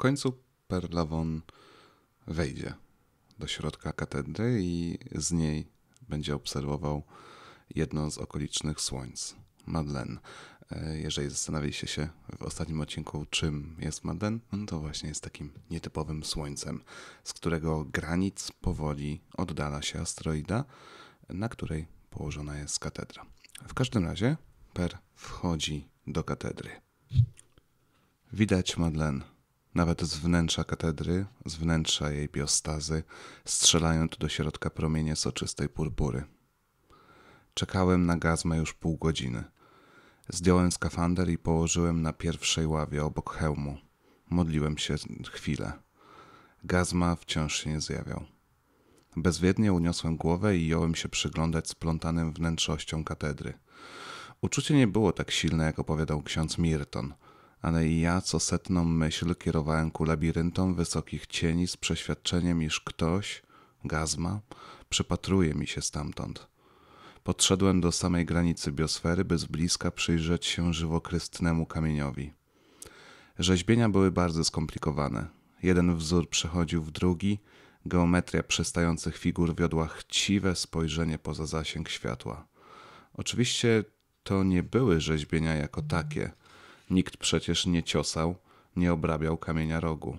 końcu Perlawon wejdzie do środka katedry i z niej będzie obserwował jedno z okolicznych słońc, Madeleine. E, jeżeli zastanawialiście się w ostatnim odcinku, czym jest Madeleine, no to właśnie jest takim nietypowym słońcem, z którego granic powoli oddala się asteroida, na której położona jest katedra. W każdym razie Per wchodzi do katedry. Widać Madeleine nawet z wnętrza katedry, z wnętrza jej biostazy, strzelają tu do środka promienie soczystej purpury. Czekałem na gazmę już pół godziny. Zdjąłem skafander i położyłem na pierwszej ławie obok hełmu. Modliłem się chwilę. Gazma wciąż się nie zjawiał. Bezwiednie uniosłem głowę i jąłem się przyglądać splątanym wnętrzością katedry. Uczucie nie było tak silne, jak opowiadał ksiądz Mirton – ale i ja co setną myśl kierowałem ku labiryntom wysokich cieni z przeświadczeniem, iż ktoś, gazma, przypatruje mi się stamtąd. Podszedłem do samej granicy biosfery, by z bliska przyjrzeć się żywokrystnemu kamieniowi. Rzeźbienia były bardzo skomplikowane. Jeden wzór przechodził w drugi, geometria przystających figur wiodła chciwe spojrzenie poza zasięg światła. Oczywiście to nie były rzeźbienia jako takie – Nikt przecież nie ciosał, nie obrabiał kamienia rogu.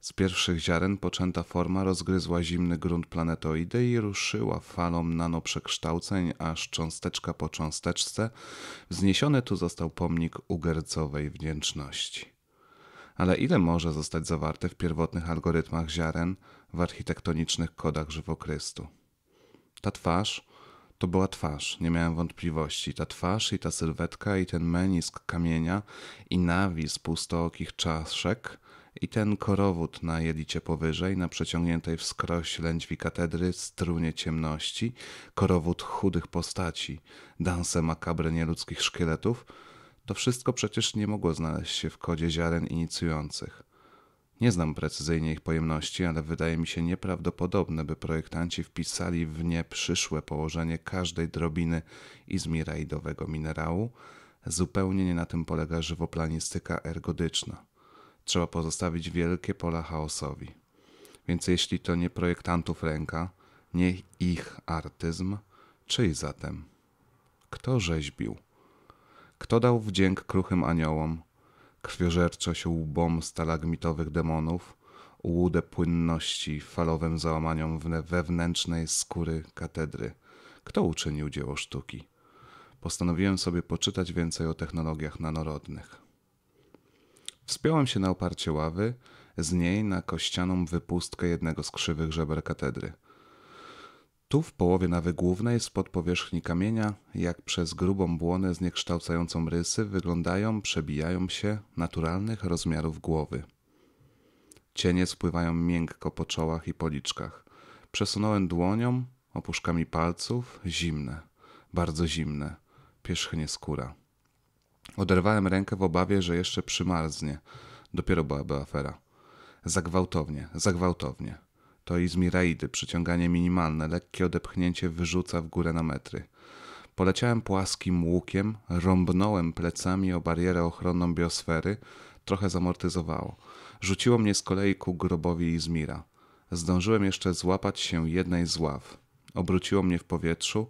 Z pierwszych ziaren poczęta forma rozgryzła zimny grunt planetoidy i ruszyła falą nanoprzekształceń, aż cząsteczka po cząsteczce wzniesiony tu został pomnik ugercowej wdzięczności. Ale ile może zostać zawarte w pierwotnych algorytmach ziaren, w architektonicznych kodach żywokrystu? Ta twarz, to była twarz, nie miałem wątpliwości. Ta twarz i ta sylwetka i ten menisk kamienia i nawis pustookich czaszek i ten korowód na jelicie powyżej, na przeciągniętej wskroś lędźwi katedry, strunie ciemności, korowód chudych postaci, danse makabre nieludzkich szkieletów, to wszystko przecież nie mogło znaleźć się w kodzie ziaren inicjujących. Nie znam precyzyjnie ich pojemności, ale wydaje mi się nieprawdopodobne, by projektanci wpisali w nie przyszłe położenie każdej drobiny izmiraidowego minerału. Zupełnie nie na tym polega żywoplanistyka ergodyczna. Trzeba pozostawić wielkie pola chaosowi. Więc jeśli to nie projektantów ręka, nie ich artyzm, czyj zatem? Kto rzeźbił? Kto dał wdzięk kruchym aniołom? Krwiożerczość łbom stalagmitowych demonów, ułudę płynności falowym załamaniom wewnętrznej skóry katedry. Kto uczynił dzieło sztuki? Postanowiłem sobie poczytać więcej o technologiach nanorodnych. Wspiąłem się na oparcie ławy, z niej na kościaną wypustkę jednego z krzywych żeber katedry – tu w połowie nawy głównej spod powierzchni kamienia, jak przez grubą błonę zniekształcającą rysy, wyglądają, przebijają się naturalnych rozmiarów głowy. Cienie spływają miękko po czołach i policzkach. Przesunąłem dłonią, opuszkami palców, zimne, bardzo zimne, pierzchnie skóra. Oderwałem rękę w obawie, że jeszcze przymarznie. Dopiero byłaby afera. Zagwałtownie, zagwałtownie. To izmiraidy, przyciąganie minimalne, lekkie odepchnięcie wyrzuca w górę na metry. Poleciałem płaskim łukiem, rąbnąłem plecami o barierę ochronną biosfery, trochę zamortyzowało. Rzuciło mnie z kolei ku grobowi Izmira. Zdążyłem jeszcze złapać się jednej z ław. Obróciło mnie w powietrzu,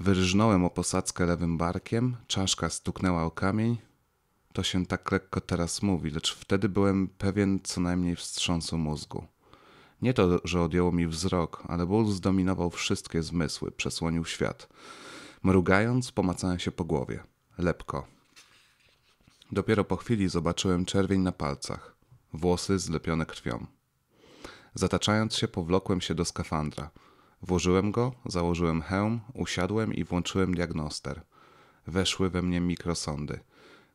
wyrżnąłem o posadzkę lewym barkiem, czaszka stuknęła o kamień. To się tak lekko teraz mówi, lecz wtedy byłem pewien co najmniej wstrząsu mózgu. Nie to, że odjęło mi wzrok, ale ból zdominował wszystkie zmysły, przesłonił świat. Mrugając, pomacałem się po głowie. Lepko. Dopiero po chwili zobaczyłem czerwień na palcach, włosy zlepione krwią. Zataczając się, powlokłem się do skafandra. Włożyłem go, założyłem hełm, usiadłem i włączyłem diagnoster. Weszły we mnie mikrosondy.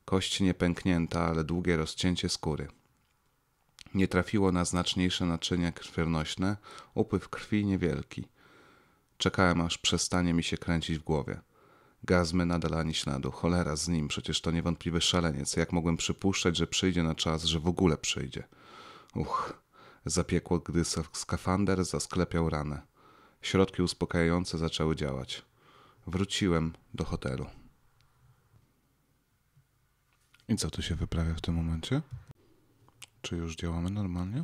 Kość nie pęknięta, ale długie rozcięcie skóry. Nie trafiło na znaczniejsze naczynia krwionośne, upływ krwi niewielki. Czekałem, aż przestanie mi się kręcić w głowie. Gazmy nadal ani śladu. Cholera z nim, przecież to niewątpliwy szaleniec. Jak mogłem przypuszczać, że przyjdzie na czas, że w ogóle przyjdzie? Uch, zapiekło, gdy skafander zasklepiał ranę. Środki uspokajające zaczęły działać. Wróciłem do hotelu. I co tu się wyprawia w tym momencie? Czy już działamy normalnie?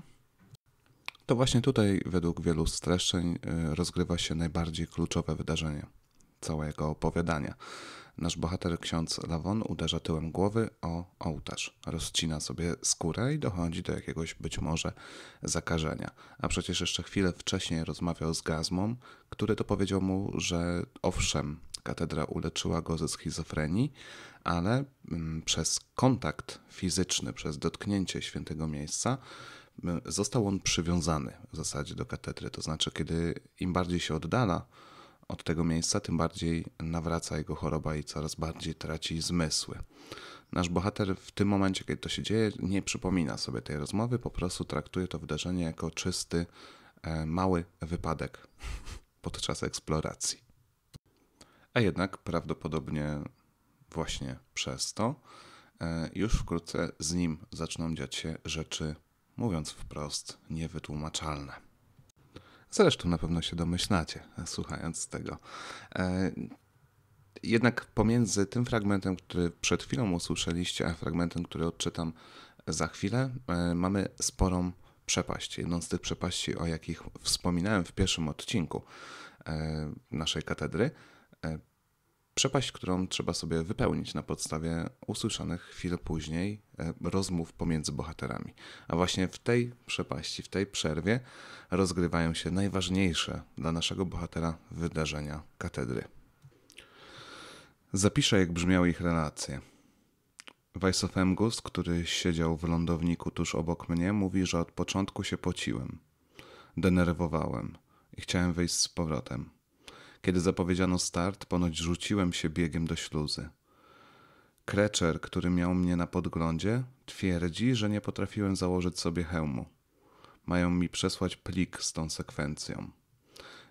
To właśnie tutaj, według wielu streszczeń, y, rozgrywa się najbardziej kluczowe wydarzenie całego opowiadania. Nasz bohater, ksiądz Lawon, uderza tyłem głowy o ołtarz, rozcina sobie skórę i dochodzi do jakiegoś być może zakażenia. A przecież jeszcze chwilę wcześniej rozmawiał z Gazmą, który to powiedział mu, że owszem, katedra uleczyła go ze schizofrenii, ale mm, przez kontakt fizyczny, przez dotknięcie świętego miejsca, mm, został on przywiązany w zasadzie do katedry. To znaczy, kiedy im bardziej się oddala od tego miejsca, tym bardziej nawraca jego choroba i coraz bardziej traci zmysły. Nasz bohater w tym momencie, kiedy to się dzieje, nie przypomina sobie tej rozmowy, po prostu traktuje to wydarzenie jako czysty, e, mały wypadek podczas eksploracji. A jednak prawdopodobnie właśnie przez to e, już wkrótce z nim zaczną dziać się rzeczy, mówiąc wprost, niewytłumaczalne. Zresztą na pewno się domyślacie, słuchając tego. E, jednak pomiędzy tym fragmentem, który przed chwilą usłyszeliście, a fragmentem, który odczytam za chwilę, e, mamy sporą przepaść. Jedną z tych przepaści, o jakich wspominałem w pierwszym odcinku naszej katedry, Przepaść, którą trzeba sobie wypełnić na podstawie usłyszanych chwilę później e, rozmów pomiędzy bohaterami. A właśnie w tej przepaści, w tej przerwie rozgrywają się najważniejsze dla naszego bohatera wydarzenia katedry. Zapiszę, jak brzmiały ich relacje. Weissofemgus, który siedział w lądowniku tuż obok mnie, mówi, że od początku się pociłem. Denerwowałem i chciałem wyjść z powrotem. Kiedy zapowiedziano start, ponoć rzuciłem się biegiem do śluzy. Kreczer, który miał mnie na podglądzie, twierdzi, że nie potrafiłem założyć sobie hełmu. Mają mi przesłać plik z tą sekwencją.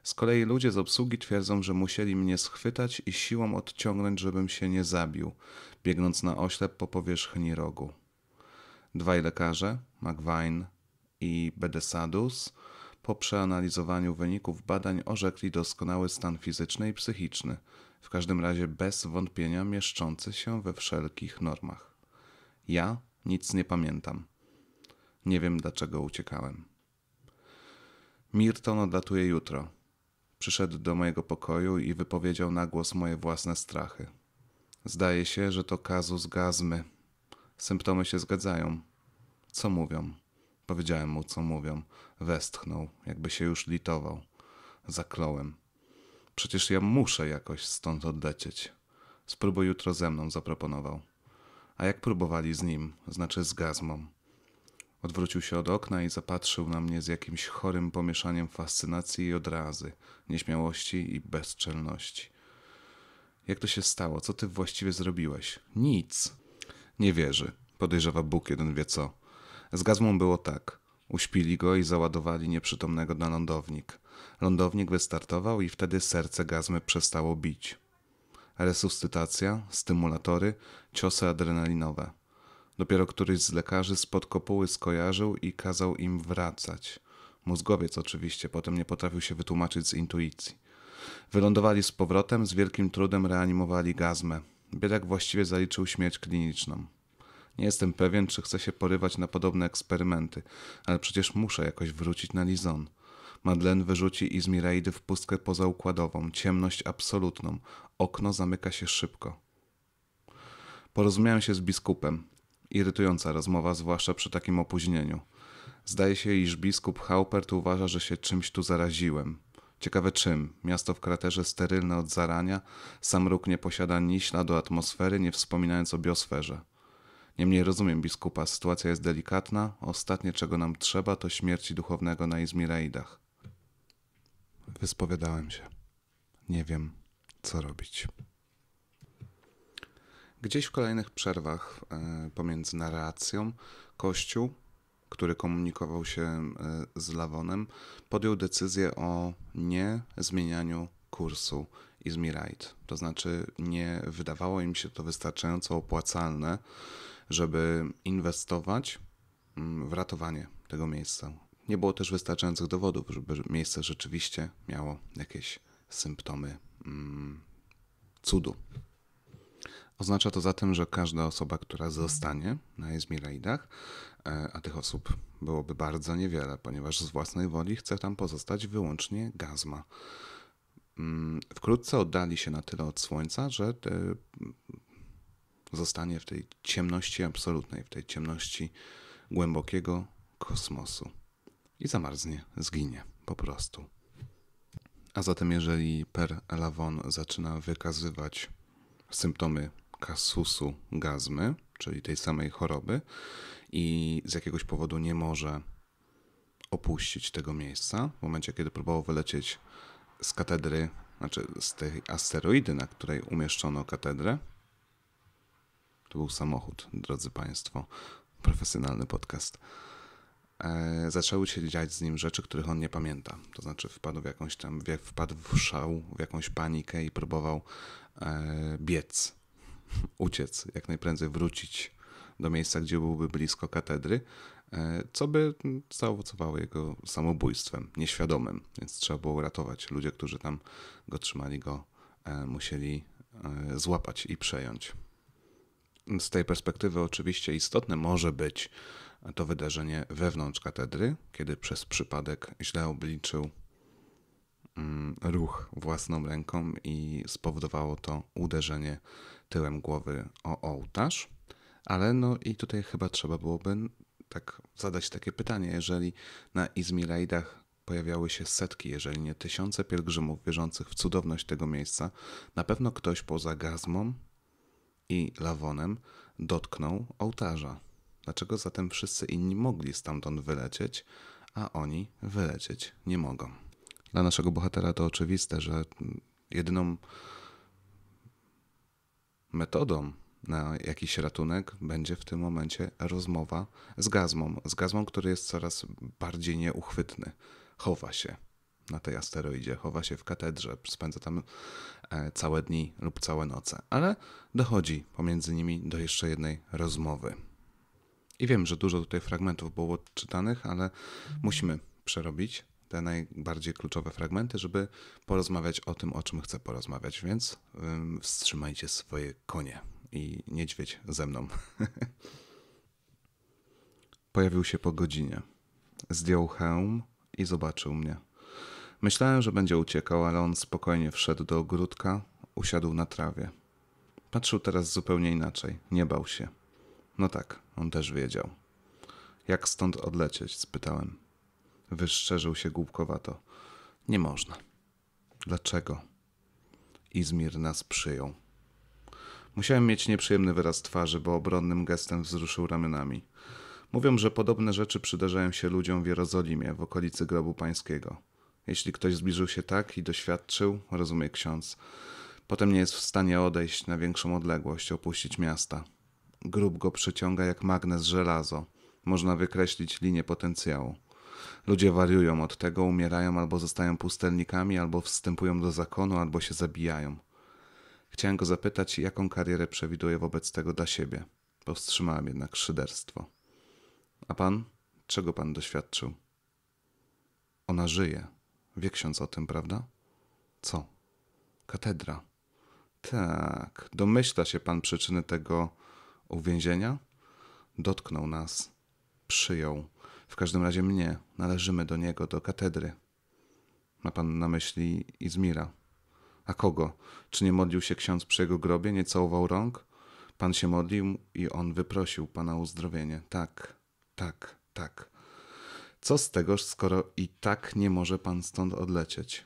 Z kolei ludzie z obsługi twierdzą, że musieli mnie schwytać i siłą odciągnąć, żebym się nie zabił, biegnąc na oślep po powierzchni rogu. Dwaj lekarze, McVine i Bedesadus, po przeanalizowaniu wyników badań orzekli doskonały stan fizyczny i psychiczny, w każdym razie bez wątpienia mieszczący się we wszelkich normach. Ja nic nie pamiętam. Nie wiem dlaczego uciekałem. Milton odlatuje jutro. Przyszedł do mojego pokoju i wypowiedział na głos moje własne strachy. Zdaje się, że to kazus gazmy. Symptomy się zgadzają. Co mówią? Powiedziałem mu, co mówią. Westchnął, jakby się już litował. Zakląłem. Przecież ja muszę jakoś stąd odlecieć. Spróbuj jutro ze mną, zaproponował. A jak próbowali z nim, znaczy z gazmą? Odwrócił się od okna i zapatrzył na mnie z jakimś chorym pomieszaniem fascynacji i odrazy, nieśmiałości i bezczelności. Jak to się stało? Co ty właściwie zrobiłeś? Nic. Nie wierzy. Podejrzewa Bóg jeden wie co. Z Gazmą było tak. Uśpili go i załadowali nieprzytomnego na lądownik. Lądownik wystartował i wtedy serce Gazmy przestało bić. Resuscytacja, stymulatory, ciosy adrenalinowe. Dopiero któryś z lekarzy spod kopuły skojarzył i kazał im wracać. Mózgowiec oczywiście, potem nie potrafił się wytłumaczyć z intuicji. Wylądowali z powrotem, z wielkim trudem reanimowali gazmę. Biedak właściwie zaliczył śmierć kliniczną. Nie jestem pewien, czy chcę się porywać na podobne eksperymenty, ale przecież muszę jakoś wrócić na Lizon. Madeleine wyrzuci Izmiraidy w pustkę pozaukładową, ciemność absolutną. Okno zamyka się szybko. Porozumiałem się z biskupem. Irytująca rozmowa, zwłaszcza przy takim opóźnieniu. Zdaje się, iż biskup Haupert uważa, że się czymś tu zaraziłem. Ciekawe czym. Miasto w kraterze sterylne od zarania, sam róg nie posiada ni śladu atmosfery, nie wspominając o biosferze. Niemniej rozumiem biskupa, sytuacja jest delikatna, ostatnie czego nam trzeba to śmierci duchownego na Izmiraidach. Wyspowiadałem się. Nie wiem, co robić. Gdzieś w kolejnych przerwach e, pomiędzy narracją, Kościół, który komunikował się e, z Lawonem, podjął decyzję o nie zmienianiu kursu Izmiraid. To znaczy, nie wydawało im się to wystarczająco opłacalne, żeby inwestować mm, w ratowanie tego miejsca. Nie było też wystarczających dowodów, żeby miejsce rzeczywiście miało jakieś symptomy mm, cudu. Oznacza to zatem, że każda osoba, która zostanie na Izmiraidach, e, a tych osób byłoby bardzo niewiele, ponieważ z własnej woli chce tam pozostać wyłącznie Gazma. Mm, wkrótce oddali się na tyle od Słońca, że zostanie w tej ciemności absolutnej, w tej ciemności głębokiego kosmosu i zamarznie, zginie po prostu. A zatem, jeżeli Per Elavon zaczyna wykazywać symptomy kasusu gazmy, czyli tej samej choroby, i z jakiegoś powodu nie może opuścić tego miejsca, w momencie, kiedy próbował wylecieć z katedry, znaczy z tej asteroidy, na której umieszczono katedrę, to był samochód, drodzy Państwo, profesjonalny podcast e, zaczęły się dziać z nim rzeczy, których on nie pamięta. To znaczy wpadł w jakąś tam, wpadł w szał, w jakąś panikę i próbował e, biec, uciec, jak najprędzej wrócić do miejsca, gdzie byłby blisko katedry, e, co by zaowocowało jego samobójstwem, nieświadomym, więc trzeba było uratować. Ludzie, którzy tam go trzymali, go e, musieli e, złapać i przejąć. Z tej perspektywy oczywiście istotne może być to wydarzenie wewnątrz katedry, kiedy przez przypadek źle obliczył mm, ruch własną ręką i spowodowało to uderzenie tyłem głowy o ołtarz. Ale no i tutaj chyba trzeba byłoby tak zadać takie pytanie, jeżeli na Izmiraidach pojawiały się setki, jeżeli nie tysiące pielgrzymów wierzących w cudowność tego miejsca, na pewno ktoś poza Gazmą i Lawonem dotknął ołtarza. Dlaczego zatem wszyscy inni mogli stamtąd wylecieć, a oni wylecieć nie mogą? Dla naszego bohatera to oczywiste, że jedyną metodą na jakiś ratunek będzie w tym momencie rozmowa z Gazmą. Z Gazmą, który jest coraz bardziej nieuchwytny. Chowa się na tej asteroidzie, chowa się w katedrze, spędza tam e, całe dni lub całe noce. Ale dochodzi pomiędzy nimi do jeszcze jednej rozmowy. I wiem, że dużo tutaj fragmentów było czytanych, ale musimy przerobić te najbardziej kluczowe fragmenty, żeby porozmawiać o tym, o czym chcę porozmawiać. Więc wstrzymajcie swoje konie i niedźwiedź ze mną. Pojawił się po godzinie. Zdjął hełm i zobaczył mnie. Myślałem, że będzie uciekał, ale on spokojnie wszedł do ogródka, usiadł na trawie. Patrzył teraz zupełnie inaczej, nie bał się. No tak, on też wiedział. Jak stąd odlecieć? spytałem. Wyszczerzył się głupkowato. Nie można. Dlaczego? Izmir nas przyjął. Musiałem mieć nieprzyjemny wyraz twarzy, bo obronnym gestem wzruszył ramionami. Mówią, że podobne rzeczy przydarzają się ludziom w Jerozolimie, w okolicy grobu pańskiego. Jeśli ktoś zbliżył się tak i doświadczył, rozumie ksiądz, potem nie jest w stanie odejść na większą odległość, opuścić miasta. Grób go przyciąga jak magnes żelazo. Można wykreślić linię potencjału. Ludzie wariują od tego, umierają albo zostają pustelnikami, albo wstępują do zakonu, albo się zabijają. Chciałem go zapytać, jaką karierę przewiduje wobec tego dla siebie. Powstrzymałem jednak szyderstwo. A pan? Czego pan doświadczył? Ona żyje. Wie ksiądz o tym, prawda? Co? Katedra. Tak, domyśla się pan przyczyny tego uwięzienia? Dotknął nas, przyjął. W każdym razie mnie, należymy do niego, do katedry. Ma pan na myśli Izmira. A kogo? Czy nie modlił się ksiądz przy jego grobie, nie całował rąk? Pan się modlił i on wyprosił pana uzdrowienie. Tak, tak, tak. Co z tego, skoro i tak nie może pan stąd odlecieć?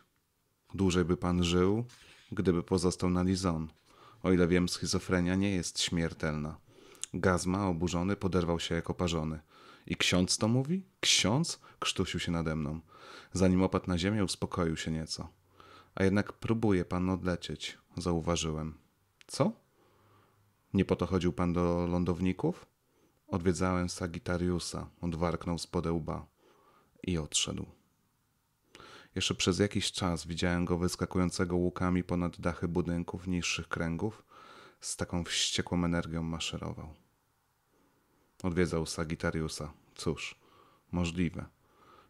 Dłużej by pan żył, gdyby pozostał na Lizon. O ile wiem, schizofrenia nie jest śmiertelna. Gazma, oburzony, poderwał się jako parzony. I ksiądz to mówi? Ksiądz? Krztusił się nade mną. Zanim opadł na ziemię, uspokoił się nieco. A jednak próbuje pan odlecieć, zauważyłem. Co? Nie po to chodził pan do lądowników? Odwiedzałem Sagittariusa, odwarknął z łba i odszedł. Jeszcze przez jakiś czas widziałem go wyskakującego łukami ponad dachy budynków niższych kręgów, z taką wściekłą energią maszerował. Odwiedzał Sagitariusa. Cóż, możliwe.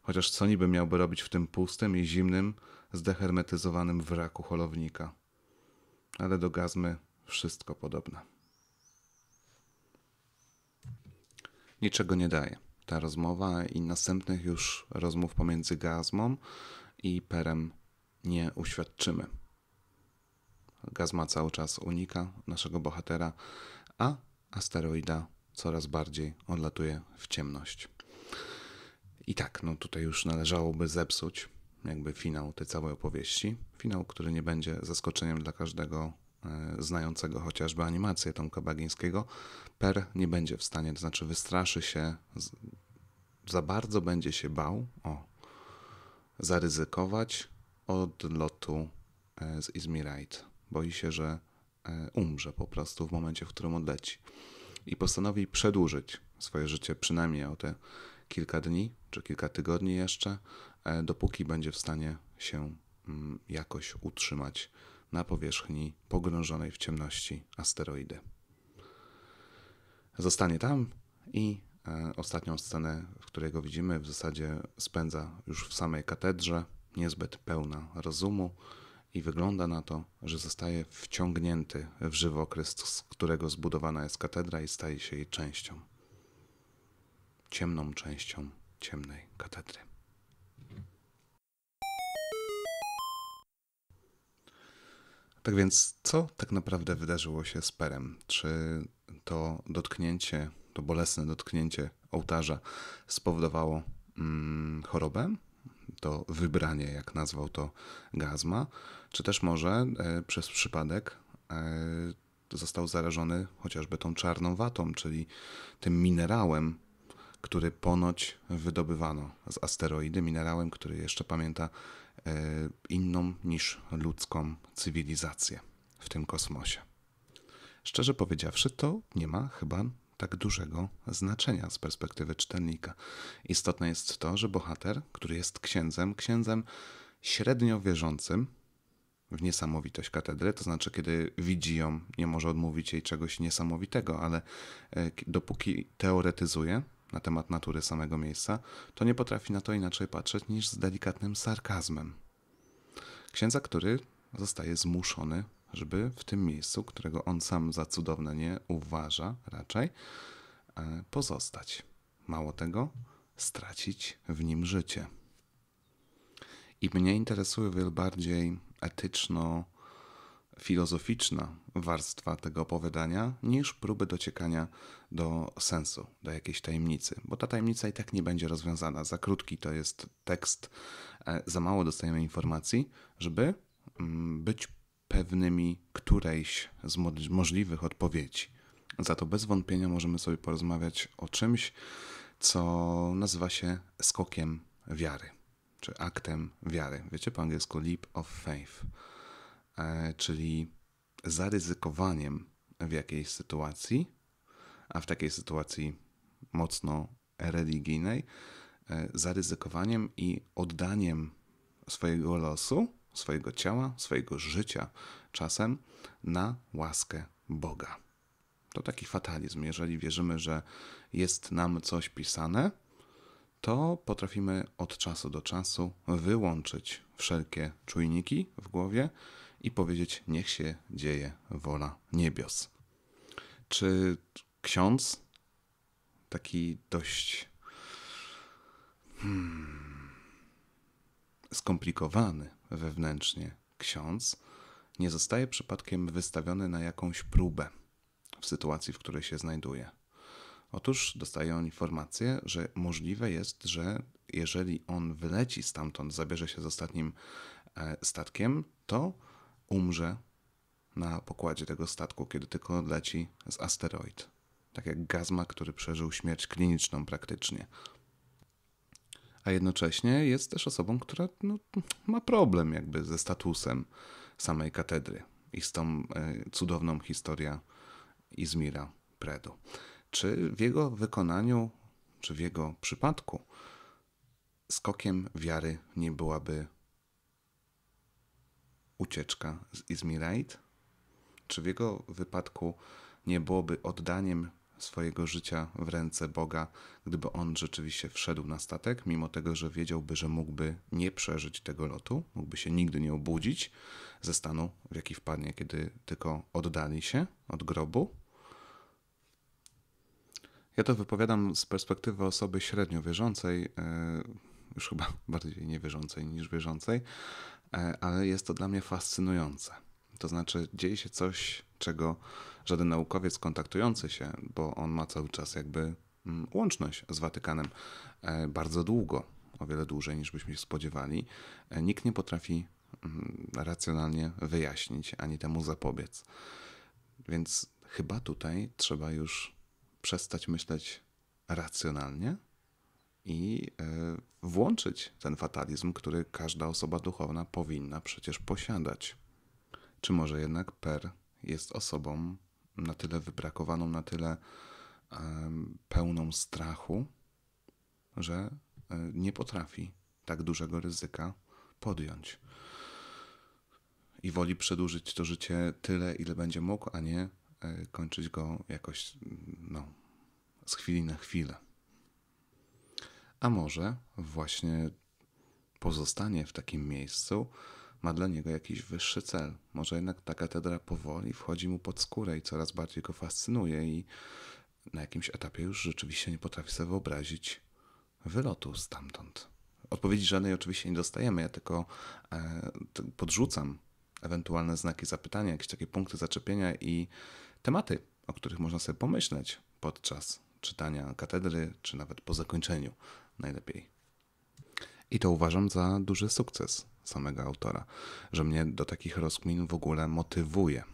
Chociaż co niby miałby robić w tym pustym i zimnym, zdehermetyzowanym wraku holownika. Ale do gazmy wszystko podobne. Niczego nie daje. Ta rozmowa i następnych już rozmów pomiędzy Gazmą i Perem nie uświadczymy. Gazma cały czas unika naszego bohatera, a asteroida coraz bardziej odlatuje w ciemność. I tak, no tutaj już należałoby zepsuć jakby finał tej całej opowieści. Finał, który nie będzie zaskoczeniem dla każdego znającego chociażby animację Tomka Bagińskiego. Per nie będzie w stanie, to znaczy wystraszy się, za bardzo będzie się bał, o, zaryzykować od lotu e, z Izmirite. Boi się, że e, umrze po prostu w momencie, w którym odleci. I postanowi przedłużyć swoje życie przynajmniej o te kilka dni czy kilka tygodni jeszcze, e, dopóki będzie w stanie się mm, jakoś utrzymać na powierzchni pogrążonej w ciemności asteroidy. Zostanie tam i e, ostatnią scenę, w której go widzimy, w zasadzie spędza już w samej katedrze, niezbyt pełna rozumu i wygląda na to, że zostaje wciągnięty w żywokres, z którego zbudowana jest katedra i staje się jej częścią ciemną częścią ciemnej katedry. Tak więc, co tak naprawdę wydarzyło się z Perem? Czy to dotknięcie, to bolesne dotknięcie ołtarza spowodowało mm, chorobę? To wybranie, jak nazwał to Gazma? Czy też może e, przez przypadek e, został zarażony chociażby tą czarną watą, czyli tym minerałem, który ponoć wydobywano z asteroidy, minerałem, który jeszcze pamięta e, inną niż ludzką cywilizację w tym kosmosie. Szczerze powiedziawszy, to nie ma chyba tak dużego znaczenia z perspektywy czytelnika. Istotne jest to, że bohater, który jest księdzem, księdzem średnio wierzącym w niesamowitość katedry, to znaczy, kiedy widzi ją, nie może odmówić jej czegoś niesamowitego, ale e, dopóki teoretyzuje, na temat natury samego miejsca, to nie potrafi na to inaczej patrzeć niż z delikatnym sarkazmem. Księdza, który zostaje zmuszony, żeby w tym miejscu, którego on sam za cudowne nie uważa raczej, e, pozostać. Mało tego, stracić w nim życie. I mnie interesuje wiele bardziej etyczno filozoficzna warstwa tego opowiadania niż próby dociekania do sensu, do jakiejś tajemnicy, bo ta tajemnica i tak nie będzie rozwiązana. Za krótki to jest tekst, e, za mało dostajemy informacji, żeby mm, być pewnymi którejś z możliwych odpowiedzi. Za to bez wątpienia możemy sobie porozmawiać o czymś, co nazywa się skokiem wiary, czy aktem wiary. Wiecie po angielsku leap of faith czyli zaryzykowaniem w jakiejś sytuacji, a w takiej sytuacji mocno religijnej, e, zaryzykowaniem i oddaniem swojego losu, swojego ciała, swojego życia czasem na łaskę Boga. To taki fatalizm. Jeżeli wierzymy, że jest nam coś pisane, to potrafimy od czasu do czasu wyłączyć wszelkie czujniki w głowie i powiedzieć: Niech się dzieje wola niebios. Czy ksiądz, taki dość hmm, skomplikowany wewnętrznie ksiądz, nie zostaje przypadkiem wystawiony na jakąś próbę w sytuacji, w której się znajduje? Otóż dostaje on informację, że możliwe jest, że jeżeli on wyleci stamtąd, zabierze się z ostatnim e, statkiem, to umrze na pokładzie tego statku, kiedy tylko odleci z asteroid. Tak jak Gazma, który przeżył śmierć kliniczną praktycznie. A jednocześnie jest też osobą, która no, ma problem jakby ze statusem samej katedry i z tą e, cudowną historią Izmira Predu. Czy w jego wykonaniu, czy w jego przypadku skokiem wiary nie byłaby ucieczka z Izmirite? Czy w jego wypadku nie byłoby oddaniem swojego życia w ręce Boga, gdyby on rzeczywiście wszedł na statek, mimo tego, że wiedziałby, że mógłby nie przeżyć tego lotu, mógłby się nigdy nie obudzić ze stanu, w jaki wpadnie, kiedy tylko oddali się od grobu? Ja to wypowiadam z perspektywy osoby średnio wierzącej, e, już chyba bardziej niewierzącej niż wierzącej, ale jest to dla mnie fascynujące. To znaczy, dzieje się coś, czego żaden naukowiec kontaktujący się, bo on ma cały czas jakby mm, łączność z Watykanem e, bardzo długo, o wiele dłużej niż byśmy się spodziewali, nikt nie potrafi mm, racjonalnie wyjaśnić ani temu zapobiec. Więc chyba tutaj trzeba już przestać myśleć racjonalnie i e, włączyć ten fatalizm, który każda osoba duchowna powinna przecież posiadać. Czy może jednak Per jest osobą na tyle wybrakowaną, na tyle pełną strachu, że e, nie potrafi tak dużego ryzyka podjąć. I woli przedłużyć to życie tyle, ile będzie mógł, a nie E, kończyć go jakoś no, z chwili na chwilę. A może właśnie pozostanie w takim miejscu ma dla niego jakiś wyższy cel. Może jednak ta katedra powoli wchodzi mu pod skórę i coraz bardziej go fascynuje i na jakimś etapie już rzeczywiście nie potrafi sobie wyobrazić wylotu stamtąd. Odpowiedzi żadnej oczywiście nie dostajemy, ja tylko e, podrzucam ewentualne znaki zapytania, jakieś takie punkty zaczepienia i tematy, o których można sobie pomyśleć podczas czytania katedry, czy nawet po zakończeniu najlepiej. I to uważam za duży sukces samego autora, że mnie do takich rozkmin w ogóle motywuje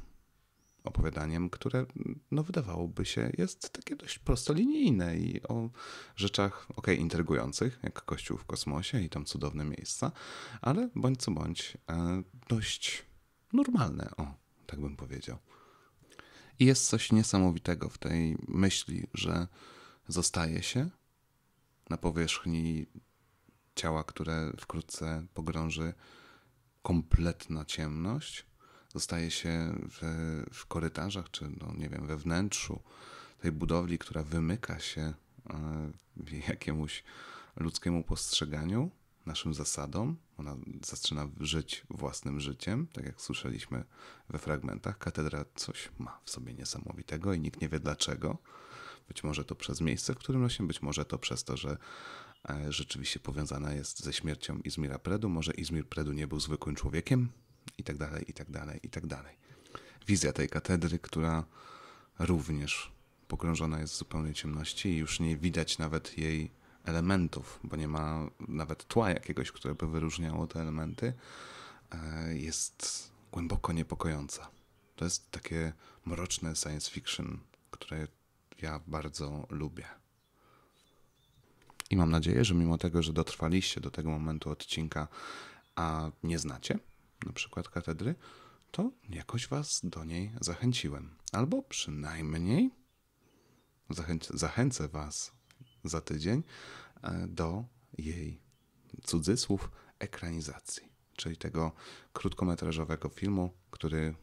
opowiadaniem, które no wydawałoby się jest takie dość prostolinijne i o rzeczach ok, intrygujących, jak Kościół w kosmosie i tam cudowne miejsca, ale bądź co bądź e, dość normalne, o, tak bym powiedział. I jest coś niesamowitego w tej myśli, że zostaje się na powierzchni ciała, które wkrótce pogrąży kompletna ciemność. Zostaje się w, w korytarzach, czy no, nie wiem, we wnętrzu tej budowli, która wymyka się e, jakiemuś ludzkiemu postrzeganiu naszym zasadom. Ona zaczyna żyć własnym życiem, tak jak słyszeliśmy we fragmentach. Katedra coś ma w sobie niesamowitego i nikt nie wie dlaczego. Być może to przez miejsce, w którym nosi, być może to przez to, że e, rzeczywiście powiązana jest ze śmiercią Izmira Predu. Może Izmir Predu nie był zwykłym człowiekiem i tak dalej, i tak dalej, i tak dalej. Wizja tej katedry, która również pogrążona jest w zupełnej ciemności i już nie widać nawet jej elementów, bo nie ma nawet tła jakiegoś, które by wyróżniało te elementy, e, jest głęboko niepokojąca. To jest takie mroczne science fiction, które ja bardzo lubię. I mam nadzieję, że mimo tego, że dotrwaliście do tego momentu odcinka, a nie znacie na przykład katedry, to jakoś was do niej zachęciłem. Albo przynajmniej zachęcę was za tydzień e, do jej cudzysłów ekranizacji, czyli tego krótkometrażowego filmu, który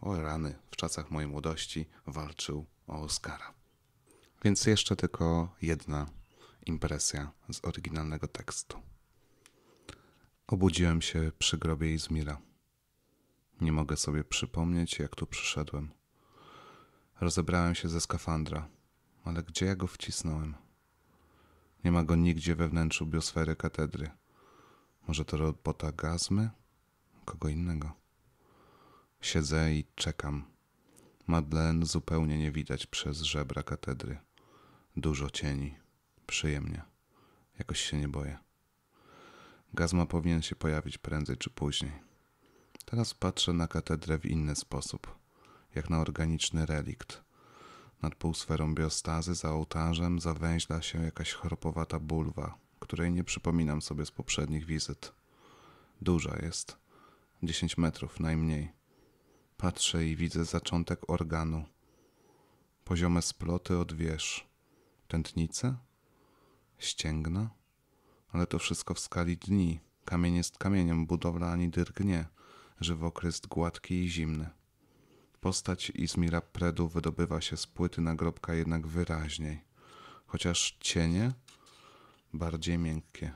o rany w czasach mojej młodości walczył o Oscara. Więc jeszcze tylko jedna impresja z oryginalnego tekstu. Obudziłem się przy grobie Izmira. Nie mogę sobie przypomnieć, jak tu przyszedłem. Rozebrałem się ze skafandra, ale gdzie ja go wcisnąłem? Nie ma go nigdzie we wnętrzu biosfery katedry. Może to robota Gazmy? Kogo innego? Siedzę i czekam. Madeleine zupełnie nie widać przez żebra katedry. Dużo cieni. Przyjemnie. Jakoś się nie boję. Gazma powinien się pojawić prędzej czy później. Teraz patrzę na katedrę w inny sposób, jak na organiczny relikt. Nad półsferą biostazy za ołtarzem zawęźla się jakaś chropowata bulwa, której nie przypominam sobie z poprzednich wizyt. Duża jest, dziesięć metrów najmniej. Patrzę i widzę zaczątek organu. Poziome sploty od wież, tętnice, ścięgna, ale to wszystko w skali dni. Kamień jest kamieniem, budowla ani drgnie, żywokryst gładki i zimny. Postać Izmira Predu wydobywa się z płyty nagrobka jednak wyraźniej, chociaż cienie bardziej miękkie.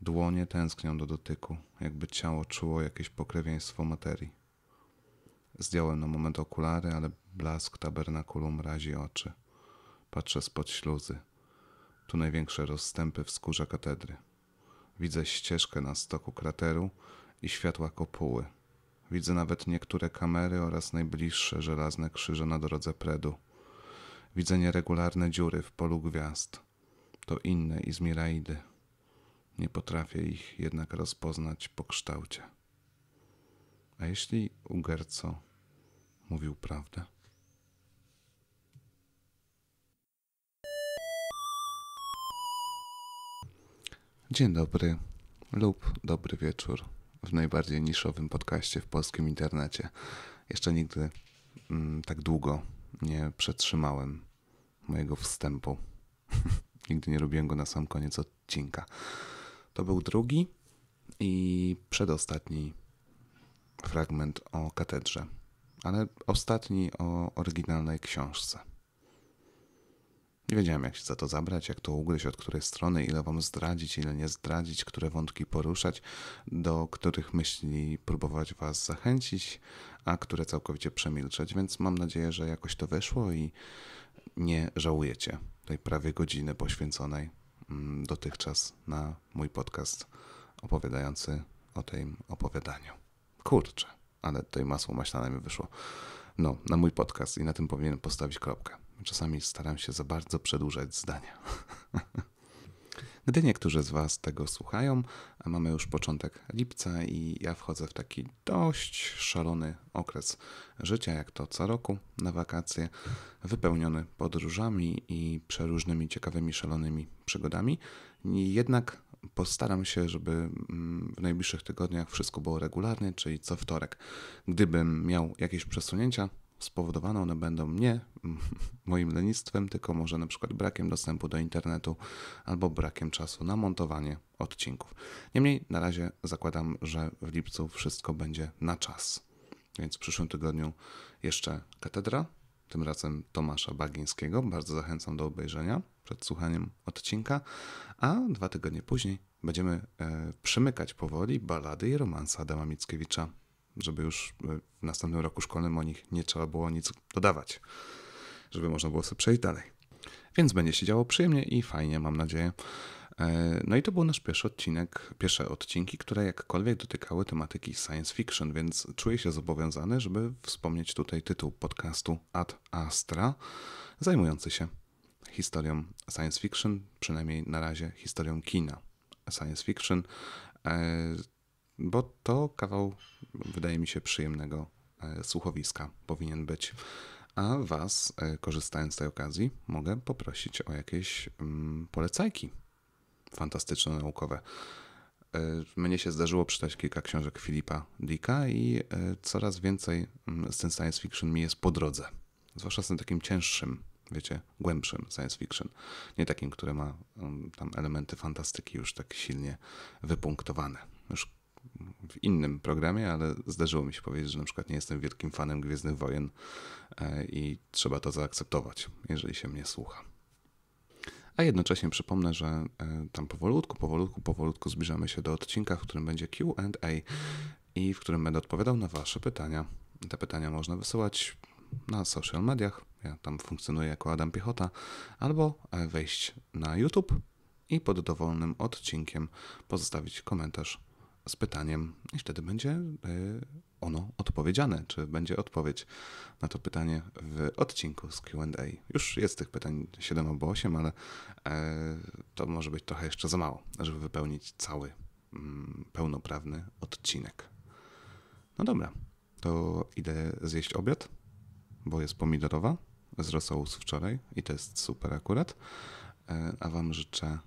Dłonie tęsknią do dotyku, jakby ciało czuło jakieś pokrewieństwo materii. Zdjąłem na moment okulary, ale blask tabernakulum razi oczy. Patrzę spod śluzy. Tu największe rozstępy w skórze katedry. Widzę ścieżkę na stoku krateru i światła kopuły. Widzę nawet niektóre kamery oraz najbliższe żelazne krzyże na drodze Predu. Widzę nieregularne dziury w polu gwiazd. To inne Izmiraidy. Nie potrafię ich jednak rozpoznać po kształcie. A jeśli Ugerco mówił prawdę? Dzień dobry lub dobry wieczór w najbardziej niszowym podcaście w polskim internecie. Jeszcze nigdy mm, tak długo nie przetrzymałem mojego wstępu. nigdy nie robiłem go na sam koniec odcinka. To był drugi i przedostatni fragment o katedrze, ale ostatni o oryginalnej książce. Nie wiedziałem, jak się za to zabrać, jak to ugryźć, od której strony, ile wam zdradzić, ile nie zdradzić, które wątki poruszać, do których myśli próbować was zachęcić, a które całkowicie przemilczeć. Więc mam nadzieję, że jakoś to wyszło i nie żałujecie tej prawie godziny poświęconej mm, dotychczas na mój podcast opowiadający o tym opowiadaniu. Kurczę, ale tutaj masło maślane mi wyszło. No, na mój podcast i na tym powinienem postawić kropkę. Czasami staram się za bardzo przedłużać zdania. Gdy niektórzy z Was tego słuchają, mamy już początek lipca i ja wchodzę w taki dość szalony okres życia, jak to co roku na wakacje, wypełniony podróżami i przeróżnymi ciekawymi, szalonymi przygodami. Jednak postaram się, żeby mm, w najbliższych tygodniach wszystko było regularnie, czyli co wtorek. Gdybym miał jakieś przesunięcia, spowodowane one będą nie moim lenistwem, tylko może na przykład brakiem dostępu do internetu albo brakiem czasu na montowanie odcinków. Niemniej na razie zakładam, że w lipcu wszystko będzie na czas. Więc w przyszłym tygodniu jeszcze katedra, tym razem Tomasza Bagińskiego. Bardzo zachęcam do obejrzenia przed słuchaniem odcinka, a dwa tygodnie później będziemy e, przymykać powoli balady i romansa Adama Mickiewicza żeby już w następnym roku szkolnym o nich nie trzeba było nic dodawać, żeby można było sobie przejść dalej. Więc będzie się działo przyjemnie i fajnie, mam nadzieję. E, no i to był nasz pierwszy odcinek, pierwsze odcinki, które jakkolwiek dotykały tematyki science fiction, więc czuję się zobowiązany, żeby wspomnieć tutaj tytuł podcastu Ad Astra, zajmujący się historią science fiction, przynajmniej na razie historią kina science fiction. E, bo to kawał, wydaje mi się, przyjemnego e, słuchowiska powinien być. A Was, e, korzystając z tej okazji, mogę poprosić o jakieś mm, polecajki fantastyczno-naukowe. E, mnie się zdarzyło przeczytać kilka książek Filipa Dicka i coraz więcej mm, z tym science fiction mi jest po drodze. Zwłaszcza z tym takim cięższym, wiecie, głębszym science fiction. Nie takim, które ma mm, tam elementy fantastyki już tak silnie wypunktowane. Już w innym programie, ale zdarzyło mi się powiedzieć, że na przykład nie jestem wielkim fanem Gwiezdnych Wojen e, i trzeba to zaakceptować, jeżeli się mnie słucha. A jednocześnie przypomnę, że e, tam powolutku, powolutku, powolutku zbliżamy się do odcinka, w którym będzie QA i w którym będę odpowiadał na Wasze pytania. Te pytania można wysyłać na social mediach. Ja tam funkcjonuję jako Adam Piechota, albo e, wejść na YouTube i pod dowolnym odcinkiem pozostawić komentarz z pytaniem, i wtedy będzie e, ono odpowiedziane, czy będzie odpowiedź na to pytanie w odcinku z QA. Już jest tych pytań 7 albo 8, ale e, to może być trochę jeszcze za mało, żeby wypełnić cały mm, pełnoprawny odcinek. No dobra, to idę zjeść obiad, bo jest pomidorowa z rosołu wczoraj i to jest super akurat. E, a Wam życzę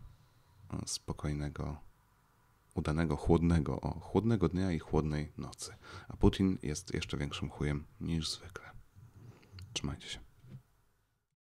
spokojnego udanego chłodnego, o, chłodnego dnia i chłodnej nocy. A Putin jest jeszcze większym chujem niż zwykle. Trzymajcie się.